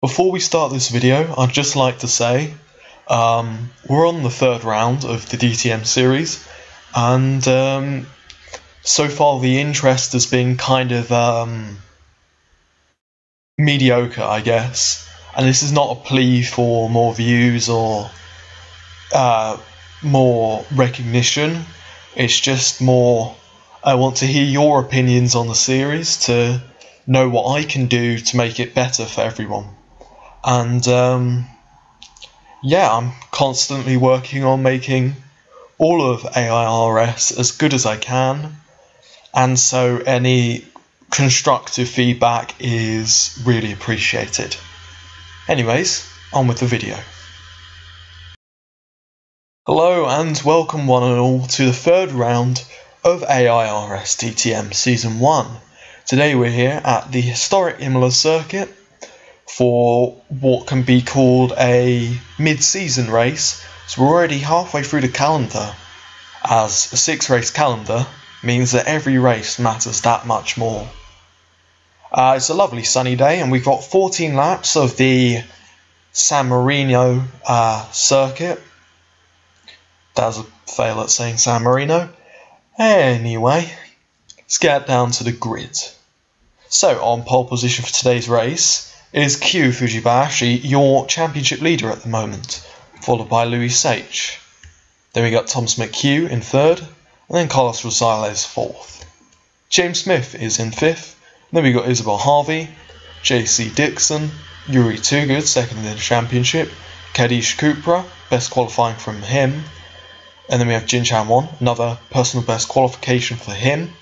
Before we start this video, I'd just like to say um, we're on the third round of the DTM series, and um, so far the interest has been kind of um, mediocre, I guess. And this is not a plea for more views or uh, more recognition. It's just more. I want to hear your opinions on the series to know what I can do to make it better for everyone. And um, yeah, I'm constantly working on making all of AIRS as good as I can. And so any constructive feedback is really appreciated. Anyways, on with the video. Hello and welcome one and all to the third round of AIRS DTM Season 1. Today we're here at the historic Imola circuit for what can be called a mid-season race. So we're already halfway through the calendar, as a six-race calendar means that every race matters that much more. Uh, it's a lovely sunny day, and we've got 14 laps of the San Marino uh, circuit. That was a fail at saying San Marino. Anyway, let's get down to the grid. So, on pole position for today's race is Kyu Fujibayashi, your championship leader at the moment, followed by Louis Sage. Then we got Thomas McHugh in third, and then Carlos Rosales fourth. James Smith is in fifth. Then we got Isabel Harvey, JC Dixon, Yuri Toogood, second in the championship, Kadish Kupra, best qualifying from him. And then we have Jin Chan Won, another personal best qualification for him.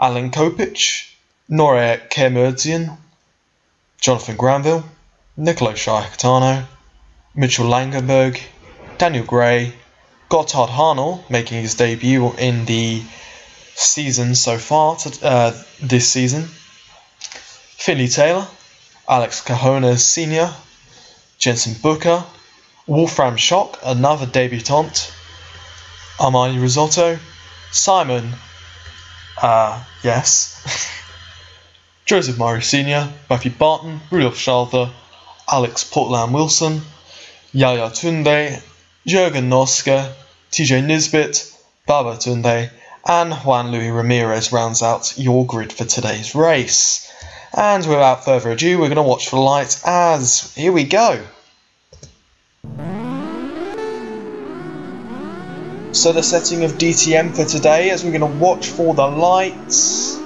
Alan Kopich, Noria Kermerdzian, Jonathan Granville, Nicolo Sciacatano, Mitchell Langenberg, Daniel Gray, Gotthard Harnell making his debut in the season so far, to, uh, this season. Finley Taylor, Alex Cajones Sr., Jensen Booker, Wolfram Schock, another debutant, Armani Risotto, Simon, uh, yes. Joseph Murray Sr., Matthew Barton, Rudolf Schalter, Alex Portland Wilson, Yaya Tunde, Jurgen Noske, TJ Nisbet, Baba Tunde, and Juan Luis Ramirez rounds out your grid for today's race. And without further ado, we're going to watch for the lights as here we go. So the setting of DTM for today as we're going to watch for the lights.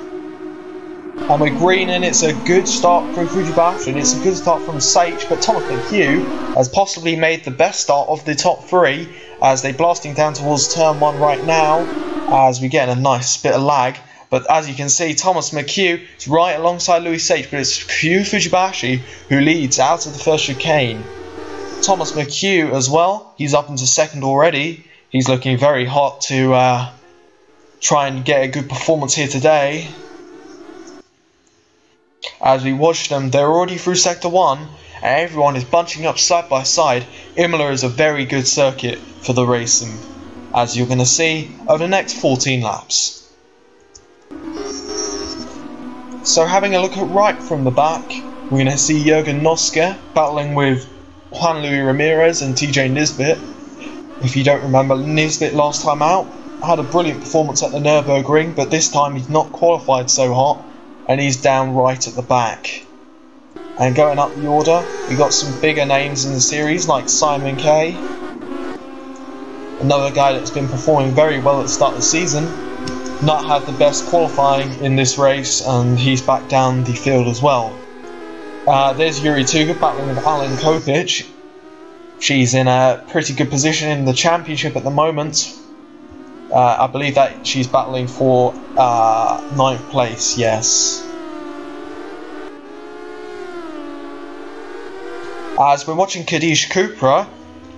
And we're green and it's a good start from Fujibayashi and it's a good start from Sage, but Thomas McHugh has possibly made the best start of the top three as they're blasting down towards turn one right now as we get a nice bit of lag. But as you can see, Thomas McHugh is right alongside Louis Sage, but it's Kyu Fujibashi who leads out of the first chicane. Thomas McHugh as well, he's up into second already. He's looking very hot to uh, try and get a good performance here today. As we watch them, they're already through Sector 1, and everyone is bunching up side by side. Imola is a very good circuit for the racing, as you're going to see over the next 14 laps. So having a look at right from the back, we're going to see Jurgen Noske battling with Juan Luis Ramirez and TJ Nisbet. If you don't remember, Nisbet last time out had a brilliant performance at the Nürburgring, but this time he's not qualified so hot and he's down right at the back. And going up the order, we got some bigger names in the series like Simon Kay, another guy that's been performing very well at the start of the season. Not had the best qualifying in this race, and he's back down the field as well. Uh, there's Yuri Toogood battling with Alan Kopich. She's in a pretty good position in the championship at the moment. Uh, I believe that she's battling for uh, ninth place, yes. As we're watching Kadish Kupra,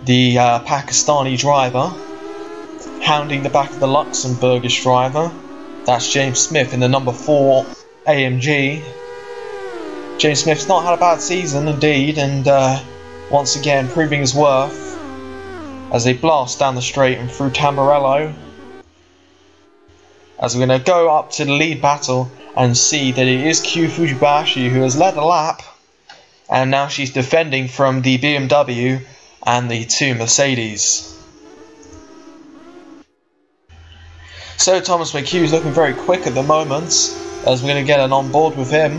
the uh, Pakistani driver, hounding the back of the Luxembourgish driver. That's James Smith in the number 4 AMG. James Smith's not had a bad season indeed, and uh, once again proving his worth as they blast down the straight and through Tamburello as we're going to go up to the lead battle and see that it is Kyu Fujibayashi who has led the lap and now she's defending from the BMW and the two Mercedes. So Thomas McHugh is looking very quick at the moment, as we're going to get an on board with him.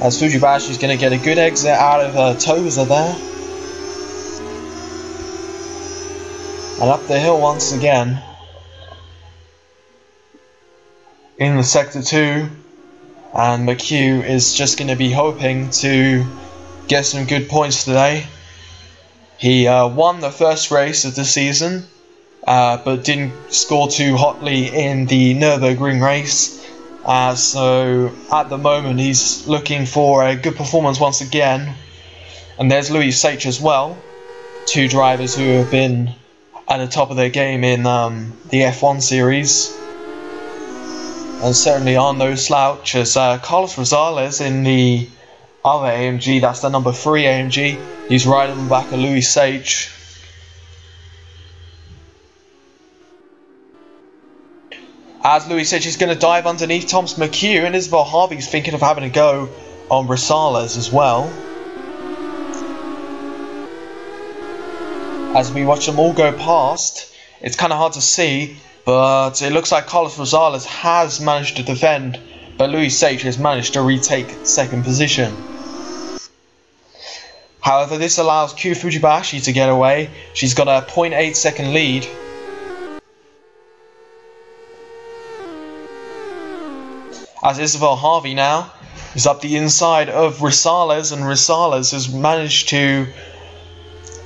As Fujibashi is going to get a good exit out of uh, Tosa there. And up the hill once again. In the sector 2. And McHugh is just going to be hoping to get some good points today. He uh, won the first race of the season, uh, but didn't score too hotly in the Nürburgring race. Uh, so at the moment, he's looking for a good performance once again. And there's Louis Sage as well, two drivers who have been at the top of their game in um, the F1 series. And certainly are no slouch as uh, Carlos Rosales in the other AMG, that's the number 3 AMG, he's riding back of Louis Sage. As Louis Sage is going to dive underneath Thomas McHugh, and Isabel Harvey's thinking of having a go on Rosales as well. As we watch them all go past. It's kind of hard to see, but it looks like Carlos Rosales has managed to defend, but Luis Sage has managed to retake second position. However, this allows Kyu Fujibashi to get away. She's got a 0.8 second lead. As Isabel Harvey now is up the inside of Rosales, and Rosales has managed to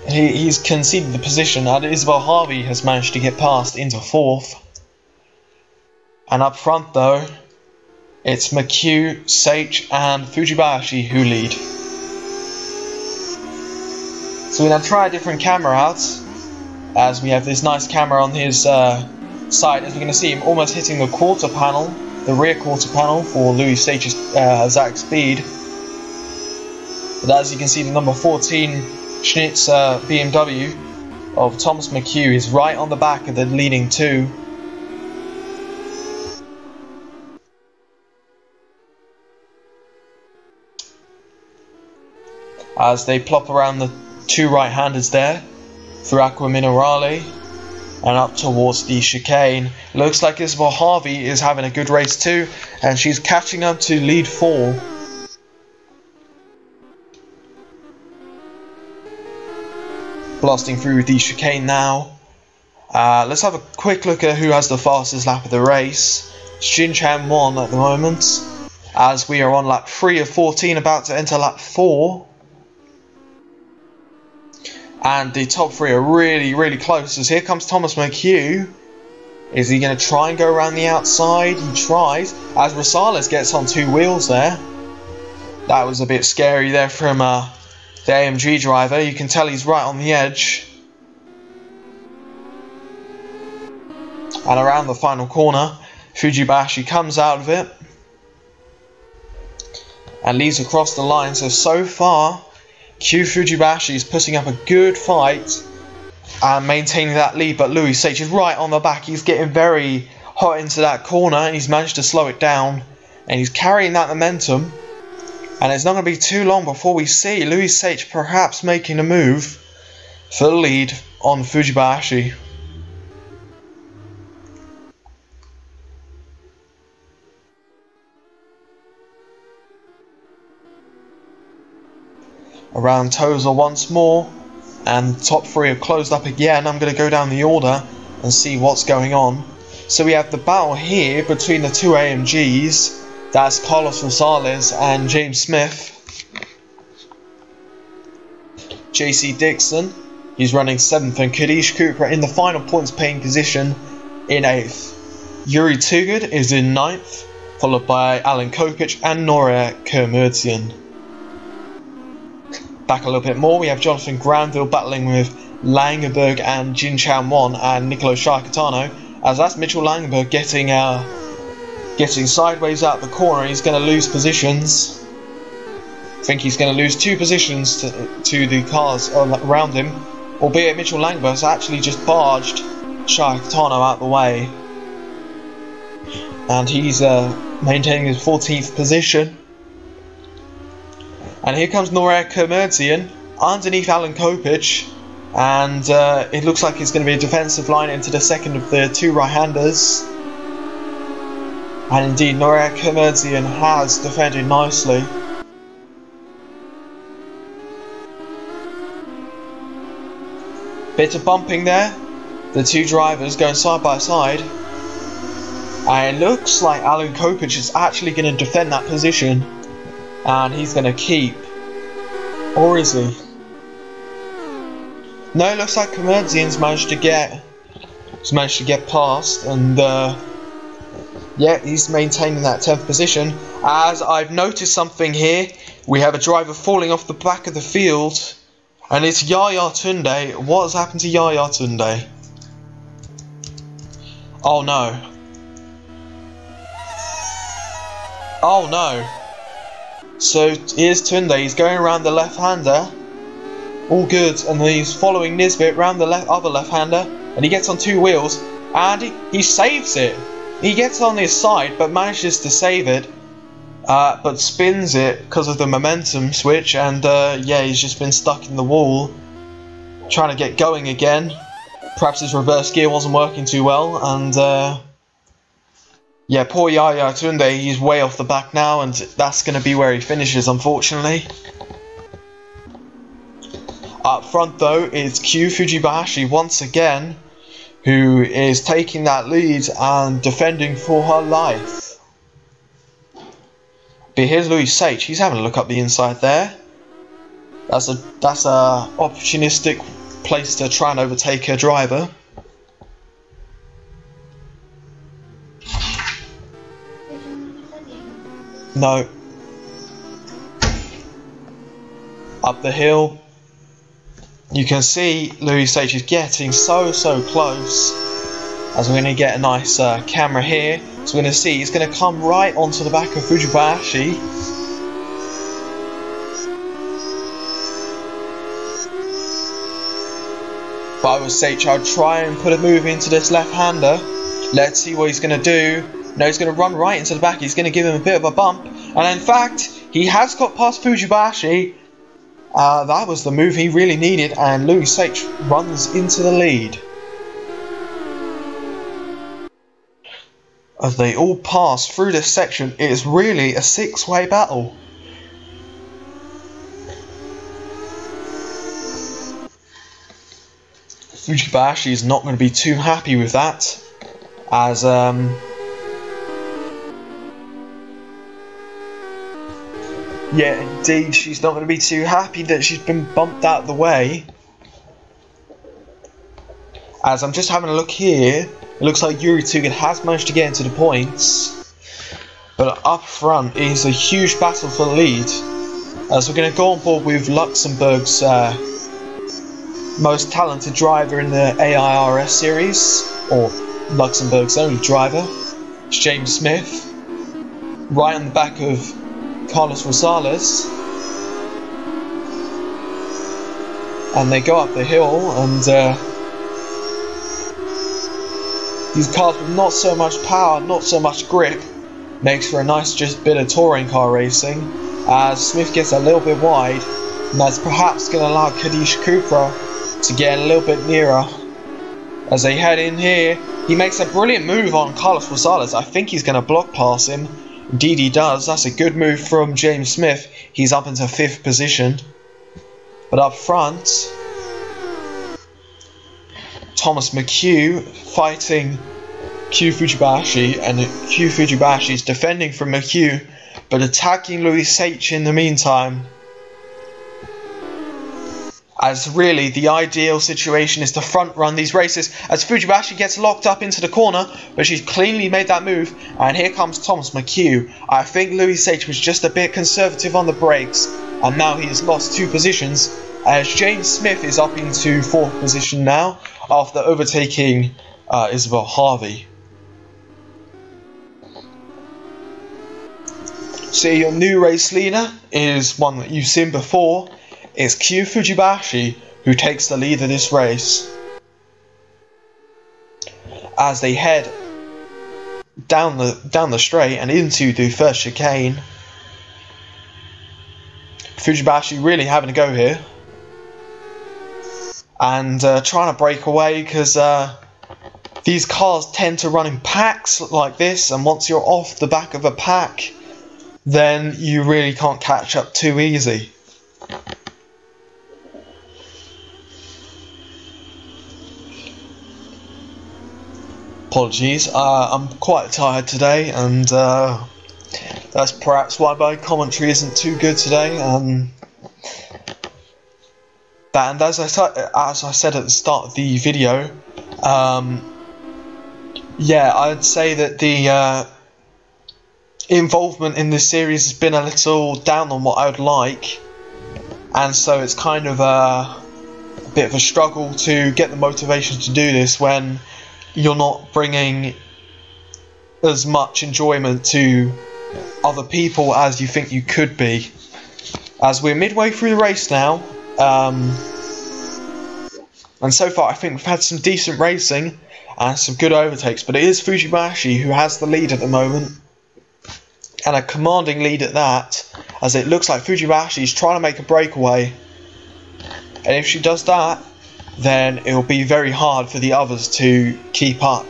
he, he's conceded the position, and Isabel Harvey has managed to get past into fourth. And up front, though, it's McHugh, Sage, and Fujibashi who lead. So we're going to try a different camera out, as we have this nice camera on his uh, side, as we're going to see him almost hitting the quarter panel, the rear quarter panel for Louis Sage's uh, Zakspeed. But as you can see, the number 14 Schnitz uh, BMW of Thomas McHugh is right on the back of the leading two. As they plop around the two right-handers there through Acque Minerali and up towards the chicane. Looks like Isabel Harvey is having a good race too, and she's catching up to lead four. Blasting through the chicane now. Uh, let's have a quick look at who has the fastest lap of the race. It's Jin Chan Won at the moment, as we are on lap 3 of 14, about to enter lap 4. And the top three are really, really close, as here comes Thomas McHugh. Is he going to try and go around the outside? He tries, as Rosales gets on two wheels there. That was a bit scary there from uh, the AMG driver. You can tell he's right on the edge. And around the final corner, Fujibashi comes out of it and leads across the line. So, so far, Kyu Fujibashi is putting up a good fight and maintaining that lead. But Louis Sage is right on the back. He's getting very hot into that corner and he's managed to slow it down. And he's carrying that momentum. And it's not going to be too long before we see Louis Sage perhaps making a move for the lead on Fujibashi. Around Tosa once more, and top three have closed up again. I'm going to go down the order and see what's going on. So we have the battle here between the two AMGs. That's Carlos Rosales and James Smith. JC Dixon, he's running 7th, and Kadish Cooper in the final points paying position in 8th. Yuri Toogood is in 9th, followed by Alan Kopich and Nora Kermertian. Back a little bit more, we have Jonathan Granville battling with Langenberg and Jin Chan Won and Nicolo Sciacatano, as that's Mitchell Langenberg getting uh, Getting sideways out the corner, he's going to lose positions. I think he's going to lose two positions to, to the cars around him. Albeit Mitchell Langberg's actually just barged Sciacatano out the way. And he's uh, maintaining his 14th position. And here comes Norea Kermurdzian underneath Alan Kopich. And uh, it looks like it's going to be a defensive line into the second of the two right-handers. And indeed, Norea Kermurdzian has defended nicely. Bit of bumping there. The two drivers going side by side. And it looks like Alan Kopich is actually going to defend that position. And he's going to keep. Or is he? No, it looks like Kermurdzian's managed to get. He's managed to get past. And uh, yeah, he's maintaining that 10th position. As I've noticed something here. We have a driver falling off the back of the field. And it's Yaya Tunde. What has happened to Yaya Tunde? Oh no. Oh no. So here's Tunde, he's going around the left-hander. All good, and he's following Nisbet around the left other left-hander, and he gets on two wheels, and he, he saves it. He gets on his side, but manages to save it, uh, but spins it because of the momentum switch, and uh, yeah, he's just been stuck in the wall, trying to get going again. Perhaps his reverse gear wasn't working too well, and uh, yeah, poor Yaya Tunde, he's way off the back now, and that's going to be where he finishes, unfortunately. Up front, though, is Kyu Fujibayashi once again, who is taking that lead and defending for her life. But here's Louis Sage, he's having a look up the inside there. That's a that's a opportunistic place to try and overtake her driver. No. Up the hill. You can see Louis Sage is getting so, so close. As we're going to get a nice uh, camera here. So we're going to see he's going to come right onto the back of Fujibayashi. But I would say I'd try and put a move into this left-hander. Let's see what he's going to do. No, he's going to run right into the back. He's going to give him a bit of a bump. And in fact, he has got past Fujibayashi. Uh, that was the move he really needed. And Louis Sage runs into the lead. As they all pass through this section, it is really a six-way battle. Fujibayashi is not going to be too happy with that, as um, Yeah, indeed, she's not going to be too happy that she's been bumped out of the way. As I'm just having a look here, it looks like Yuri Tugin has managed to get into the points. But up front is a huge battle for the lead. As we're going to go on board with Luxembourg's uh, most talented driver in the AIRS series, or Luxembourg's only driver, James Smith. Right on the back of Carlos Rosales. And they go up the hill, and uh, these cars with not so much power, not so much grip, makes for a nice just bit of touring car racing. As Smith gets a little bit wide, and that's perhaps going to allow Kadish Cupra to get a little bit nearer. As they head in here, he makes a brilliant move on Carlos Rosales. I think he's going to block pass him. He does. That's a good move from James Smith. He's up into fifth position. But up front, Thomas McHugh fighting Kyu Fujibayashi, and Kyu Fujibayashi is defending from McHugh, but attacking Louis Sage in the meantime as really the ideal situation is to front run these races as Fujibayashi gets locked up into the corner but she's cleanly made that move and here comes Thomas McHugh. I think Louis Sage was just a bit conservative on the brakes and now he has lost two positions as James Smith is up into fourth position now after overtaking uh, Isabel Harvey. So your new race leader is one that you've seen before it's Kyu Fujibayashi who takes the lead of this race. As they head down the down the straight and into the first chicane. Fujibashi really having a go here. And uh, trying to break away because uh, these cars tend to run in packs like this, and once you're off the back of a pack, then you really can't catch up too easy. Apologies, uh, I'm quite tired today, and uh, that's perhaps why my commentary isn't too good today. Um, and as I, as I said at the start of the video, um, yeah, I'd say that the uh, involvement in this series has been a little down on what I would like, and so it's kind of a, a bit of a struggle to get the motivation to do this when you're not bringing as much enjoyment to other people as you think you could be. As we're midway through the race now, um, and so far I think we've had some decent racing and some good overtakes, but it is Fujibashi who has the lead at the moment, and a commanding lead at that, as it looks like Fujibashi is trying to make a breakaway, and if she does that, then it will be very hard for the others to keep up.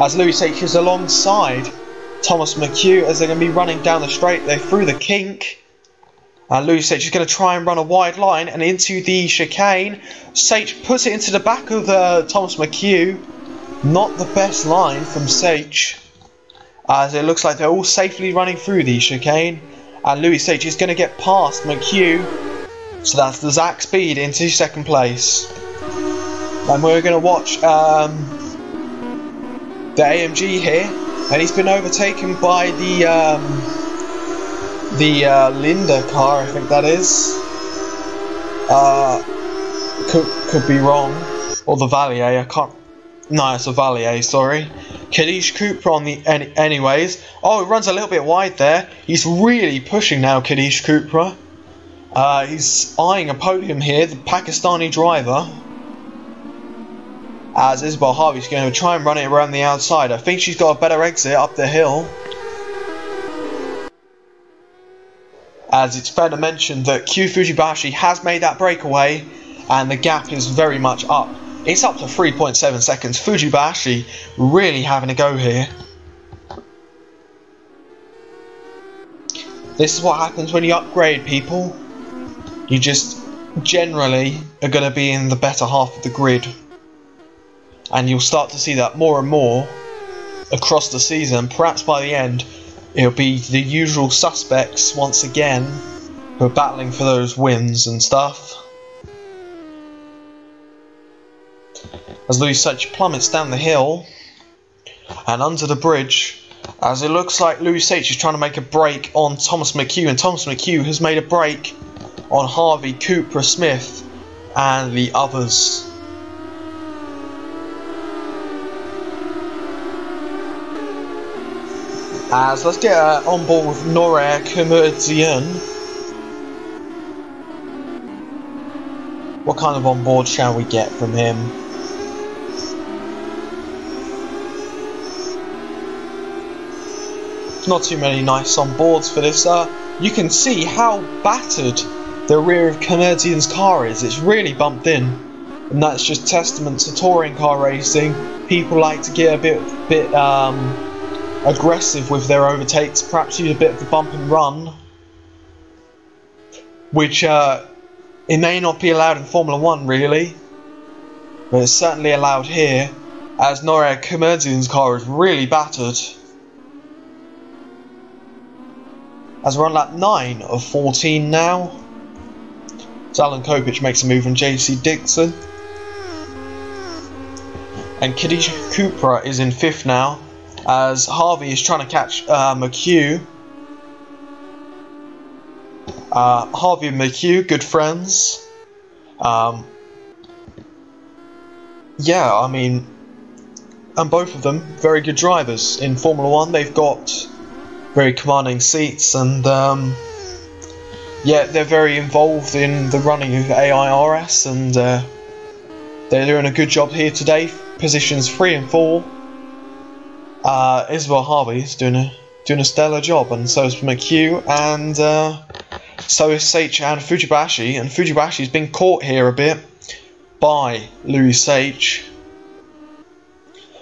As Louis Sage is alongside Thomas McHugh as they're going to be running down the straight. They're through the kink. And Louis Sage is going to try and run a wide line and into the chicane. Sage puts it into the back of the Thomas McHugh. Not the best line from Sage. As it looks like they're all safely running through the chicane. And Louis Sage is going to get past McHugh. So that's the Zakspeed into second place. And we're going to watch um, the AMG here and he's been overtaken by the um, the uh, Linda car, I think that is. Uh, could could be wrong, or the Valier. I can't. No, it's a Valier. Sorry. Kadish Cooper on the any, anyways. Oh, he runs a little bit wide there. He's really pushing now, Kadish Cooper. Uh, he's eyeing a podium here. The Pakistani driver as Isabel Harvey's going to try and run it around the outside. I think she's got a better exit up the hill. As it's fair to mention that Kyu Fujibashi has made that breakaway and the gap is very much up. It's up to 3.7 seconds. Fujibashi really having a go here. This is what happens when you upgrade people. You just generally are going to be in the better half of the grid and you'll start to see that more and more across the season. Perhaps by the end, it'll be the usual suspects once again who are battling for those wins and stuff. As Louis Sage plummets down the hill and under the bridge, as it looks like Louis Sage is trying to make a break on Thomas McHugh, and Thomas McHugh has made a break on Harvey, Cooper, Smith, and the others. As let's get uh, on board with Norer Kamerdzian. What kind of on board shall we get from him? Not too many nice on boards for this. Uh, you can see how battered the rear of Kamerdzian's car is. It's really bumped in. And that's just testament to touring car racing. People like to get a bit, bit um, aggressive with their overtakes, perhaps use a bit of the bump and run, which uh, it may not be allowed in Formula One really, but it's certainly allowed here, as Noria Kamerdzian's car is really battered. As we're on lap 9 of 14 now, Alan Kopich makes a move on JC Dixon. And Kadisha Cooper is in 5th now, as Harvey is trying to catch uh, McHugh. Uh, Harvey and McHugh, good friends. Um, yeah, I mean, and both of them very good drivers in Formula One. They've got very commanding seats, and um, yeah, they're very involved in the running of AIRS, and uh, they're doing a good job here today. Positions three and four uh, Isabel Harvey is doing a doing a stellar job, and so is McHugh, and uh, So is Seichi and Fujibashi, and Fujibashi's been caught here a bit by Louis Seichi.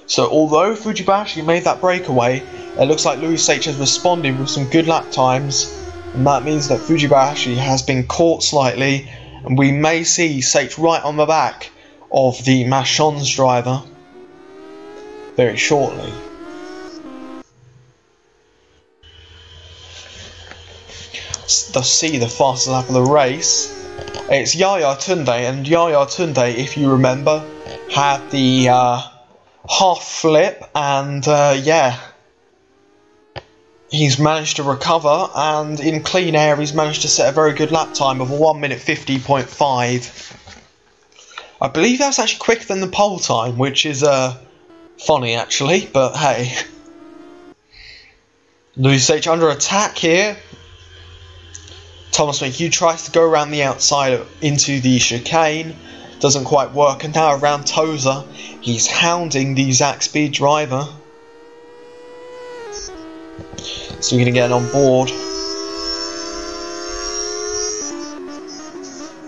So although Fujibashi made that breakaway, it looks like Louis Seichi has responded with some good lap times, and that means that Fujibashi has been caught slightly, and we may see Seichi right on the back of the Machons driver very shortly. The see the fastest lap of the race. It's Yaya Tunde, and Yaya Tunde, if you remember, had the uh, half flip, and uh, yeah, he's managed to recover, and in clean air, he's managed to set a very good lap time of 1 minute 50.5. I believe that's actually quicker than the pole time, which is uh, funny actually, but hey. Louis Sage under attack here. Thomas McHugh tries to go around the outside into the chicane. Doesn't quite work, and now around Tosa, he's hounding the Zakspeed driver. So we're going to get on board.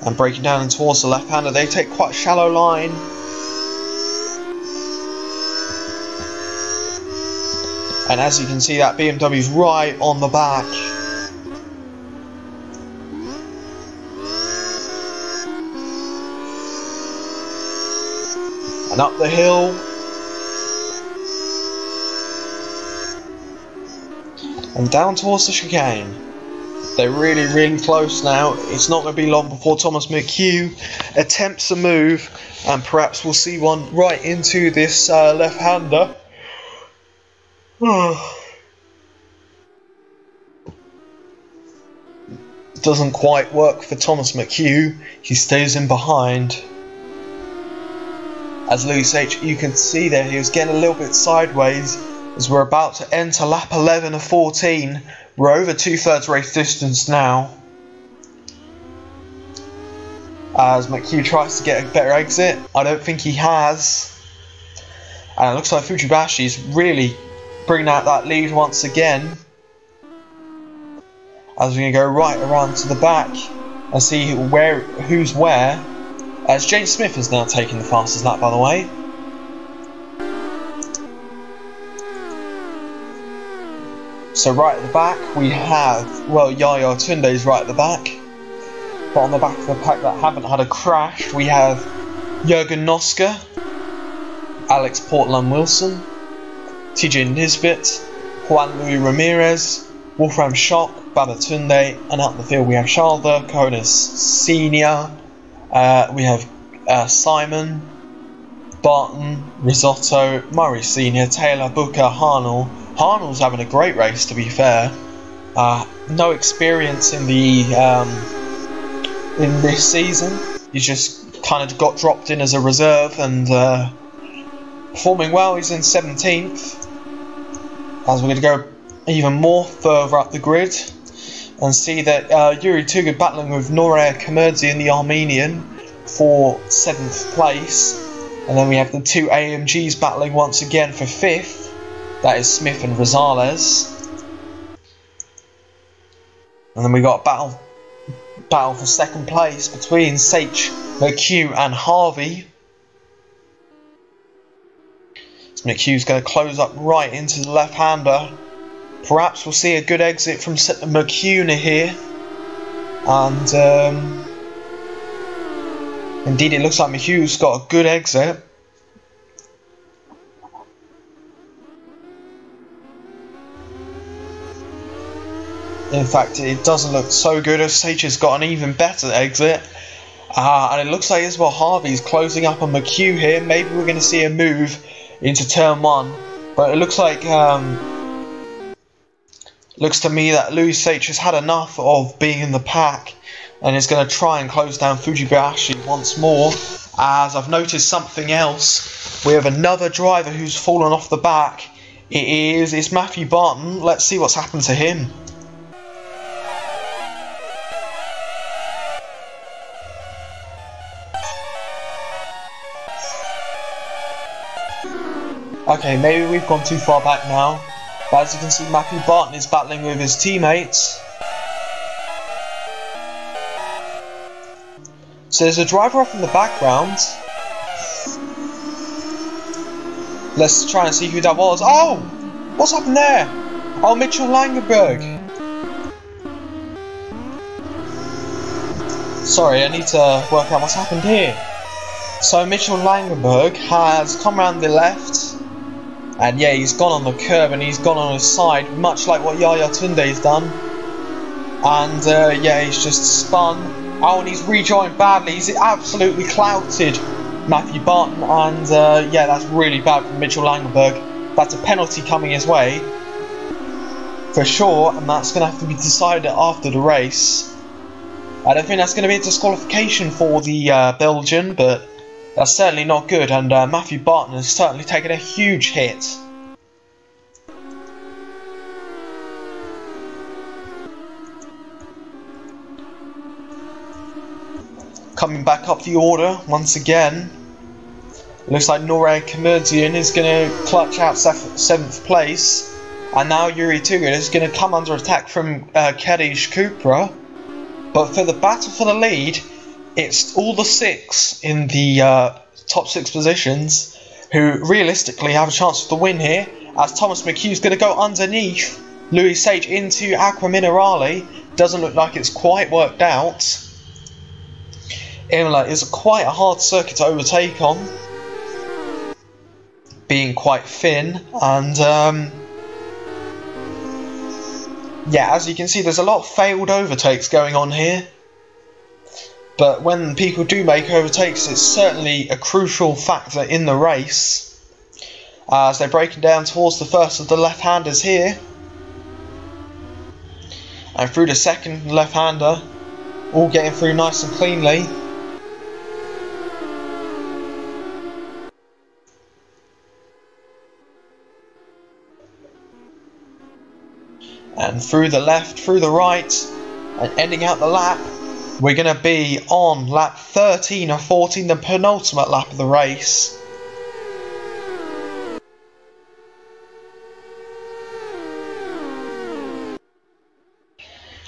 And breaking down towards the left hander, they take quite a shallow line. And as you can see, that BMW's right on the back. And up the hill. And down towards the chicane. They're really, really close now. It's not going to be long before Thomas McHugh attempts a move, and perhaps we'll see one right into this uh, left-hander. Doesn't quite work for Thomas McHugh. He stays in behind. As Louis Sage, you can see there, he was getting a little bit sideways as we're about to enter lap 11 of 14 we're over two thirds race distance now. As McHugh tries to get a better exit, I don't think he has. And it looks like Fujibashi's really bringing out that lead once again. As we're going to go right around to the back and see where who's where. As James Smith is now taking the fastest lap, by the way. So right at the back we have, well, Yaya Tunde's right at the back. But on the back of the pack that haven't had a crash, we have Jurgen Noske, Alex Portland Wilson, TJ Nisbet, Juan Luis Ramirez, Wolfram Schock, Babatunde, and out the field we have Charles Konis Senior, uh, we have uh, Simon, Barton, Risotto, Murray Senior, Taylor, Booker, Harnell, Harnell's having a great race, to be fair. Uh, no experience in the um, in this season. He's just kind of got dropped in as a reserve and uh, performing well. He's in 17th. As we're going to go even more further up the grid and see that uh, Yuri Toogood battling with Norea Kamerdzi in the Armenian for 7th place. And then we have the two AMGs battling once again for 5th. That is Smith and Rosales. And then we got a battle battle for second place between Sage, McHugh and Harvey. So McHugh's going to close up right into the left-hander. Perhaps we'll see a good exit from McHugh here. And um, indeed it looks like McHugh's got a good exit. In fact, it doesn't look so good as Sage has got an even better exit. Uh, and it looks like Isabel Harvey's closing up on McHugh here. Maybe we're going to see a move into turn one. But it looks like, um, looks to me that Louis Sage has had enough of being in the pack and is going to try and close down Fujibashi once more. As I've noticed something else, we have another driver who's fallen off the back. It is it's Matthew Barton. Let's see what's happened to him. Okay, maybe we've gone too far back now. But as you can see, Matthew Barton is battling with his teammates. So there's a driver off in the background. Let's try and see who that was. Oh! What's happened there? Oh, Mitchell Langenberg. Sorry, I need to work out what's happened here. So Mitchell Langenberg has come around the left, and yeah, he's gone on the curb and he's gone on his side, much like what Yaya Tunde's done. And uh, yeah, he's just spun. Oh, and he's rejoined badly. He's absolutely clouted Matthew Barton, and uh, yeah, that's really bad for Mitchell Langenberg. That's a penalty coming his way for sure, and that's going to have to be decided after the race. I don't think that's going to be a disqualification for the uh, Belgian, but that's certainly not good, and uh, Matthew Barton has certainly taken a huge hit. Coming back up the order once again. Looks like Nora Kamerdian is going to clutch out seventh place. And now Yuri Tugan is going to come under attack from uh, Kadish Kupra. But for the battle for the lead, it's all the six in the uh, top six positions who realistically have a chance for the win here. As Thomas McHugh is going to go underneath Louis Sage into Acque Minerali. Doesn't look like it's quite worked out. Imola is quite a hard circuit to overtake on, being quite thin, and um, yeah, as you can see, there's a lot of failed overtakes going on here. But when people do make overtakes, it's certainly a crucial factor in the race. Uh, as they're breaking down towards the first of the left-handers here. And through the second left-hander, all getting through nice and cleanly. And through the left, through the right, and ending out the lap, we're going to be on lap 13 or 14, the penultimate lap of the race.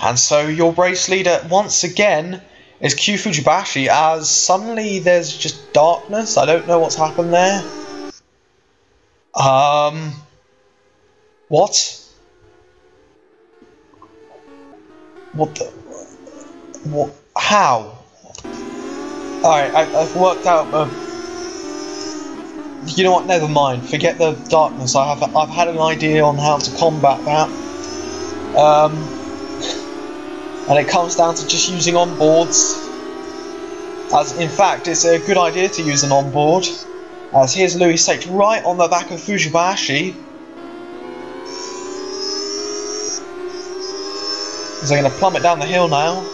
And so your race leader once again is Kyu Fujibashi as suddenly there's just darkness. I don't know what's happened there. Um what? What the How? Alright, I've worked out. Uh, you know what? Never mind. Forget the darkness. I have. I've had an idea on how to combat that. Um, and it comes down to just using onboards. As in fact, it's a good idea to use an onboard. As here's Louis Sage right on the back of Fujibashi. Is they're going to plummet down the hill now.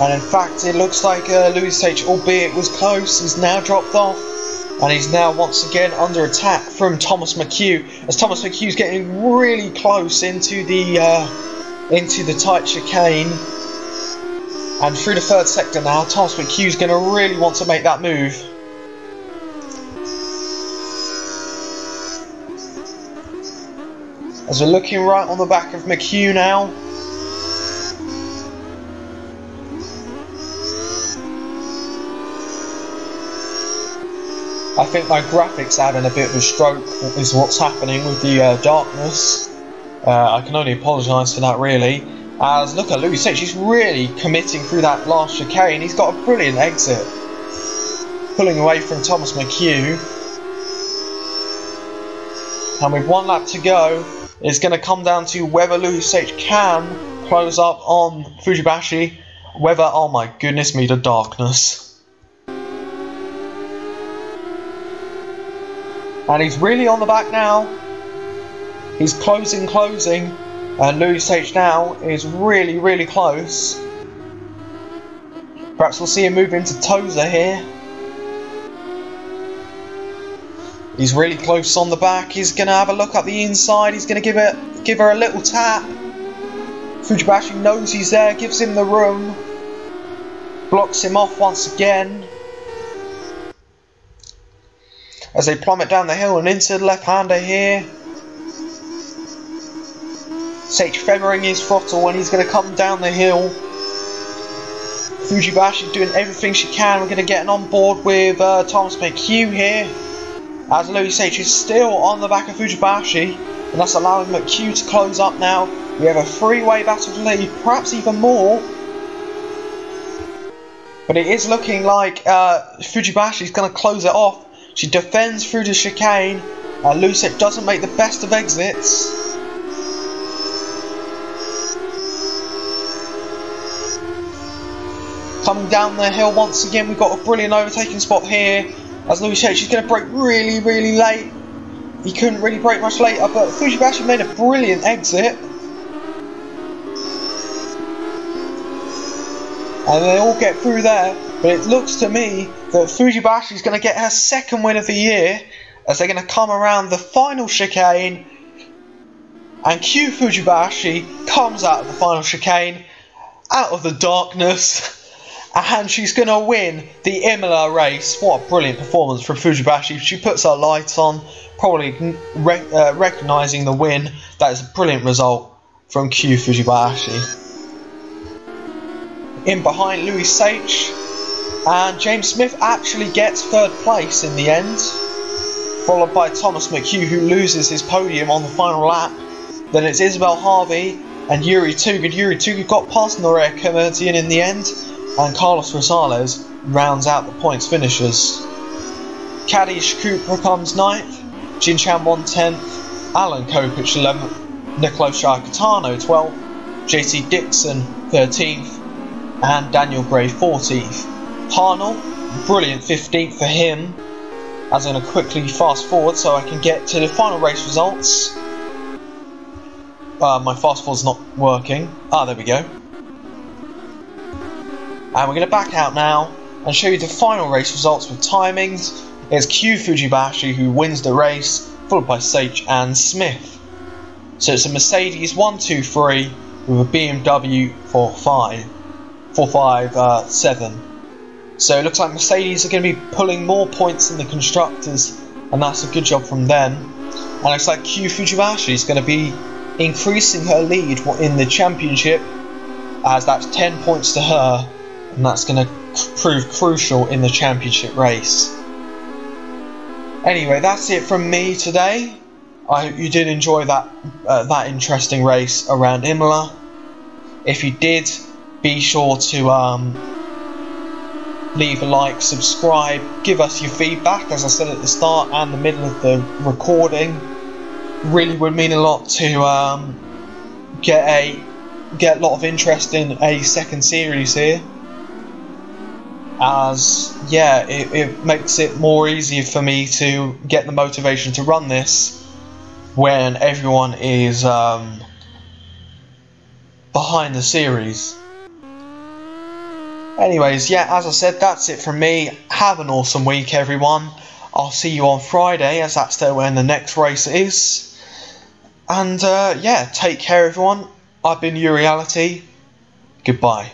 And in fact, it looks like uh, Louis Sage, albeit was close, is now dropped off. And he's now once again under attack from Thomas McHugh. As Thomas McHugh's getting really close into the uh, into the tight chicane. And through the third sector now, Thomas McHugh's going to really want to make that move. As we're looking right on the back of McHugh now. I think my graphics having a bit of a stroke is what's happening with the uh, darkness. Uh, I can only apologise for that really. As look at Louis Sage, he's really committing through that last chicane. He's got a brilliant exit. Pulling away from Thomas McHugh. And with one lap to go, it's going to come down to whether Louis can close up on Fujibashi. Whether, oh my goodness me, the darkness. And he's really on the back now. He's closing, closing. And Louis Sage now is really, really close. Perhaps we'll see him move into Tosa here. He's really close on the back. He's going to have a look at the inside. He's going to give it, give her a little tap. Fujibashi knows he's there, gives him the room. Blocks him off once again as they plummet down the hill and into the left-hander here. Sage feathering his throttle and he's going to come down the hill. Fujibashi is doing everything she can. We're going to get on board with uh, Thomas McHugh here. As Louis Sage is still on the back of Fujibashi. And that's allowing McHugh to close up now. We have a three-way battle to lead, perhaps even more. But it is looking like uh, Fujibashi is going to close it off. She defends through the chicane. Uh, Lucet doesn't make the best of exits. Coming down the hill once again, we've got a brilliant overtaking spot here. As Louis said, she's going to brake really, really late. He couldn't really brake much later, but Fujibashi made a brilliant exit. and they all get through there. But it looks to me that Fujibashi is going to get her second win of the year as they're going to come around the final chicane. And Kyu Fujibashi comes out of the final chicane, out of the darkness, and she's going to win the Imola race. What a brilliant performance from Fujibashi. She puts her lights on, probably rec- uh, recognizing the win. That is a brilliant result from Kyu Fujibashi in behind Louis Sage. And James Smith actually gets third place in the end, followed by Thomas McHugh, who loses his podium on the final lap. Then it's Isabel Harvey and Yuri Toogood. Yuri Toogood got past Norea Kemertian in the end, and Carlos Rosales rounds out the points finishers. Kadish Cooper comes ninth, Jin Chan Won 10th, Alan Kopich 11th, Nicolo Sciacatano 12th, JT Dixon 13th, and Daniel Gray 14th. Harnell, brilliant 15th for him. As I'm going to quickly fast forward so I can get to the final race results. Uh, my fast forward's not working. Ah, there we go. And we're going to back out now and show you the final race results with timings. It's Kyu Fujibashi who wins the race, followed by Sage and Smith. So it's a Mercedes 123 with a BMW 45 four, five, uh, seven. So it looks like Mercedes are going to be pulling more points than the constructors, and that's a good job from them. And it looks like Kyu Fujibashi is going to be increasing her lead in the championship, as that's 10 points to her, and that's going to prove crucial in the championship race. Anyway, that's it from me today. I hope you did enjoy that uh, that interesting race around Imola. If you did, be sure to um, leave a like, subscribe, give us your feedback, as I said at the start and the middle of the recording. Really would mean a lot to um, get a get a lot of interest in a second series here. As yeah, it, it makes it more easy for me to get the motivation to run this when everyone is um, behind the series. Anyways, yeah, as I said, that's it from me. Have an awesome week, everyone. I'll see you on Friday, as that's when the next race is. And uh, yeah, take care, everyone. I've been Yuriality. Goodbye.